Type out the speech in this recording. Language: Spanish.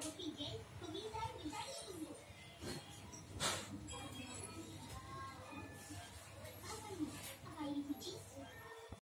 Trujillo.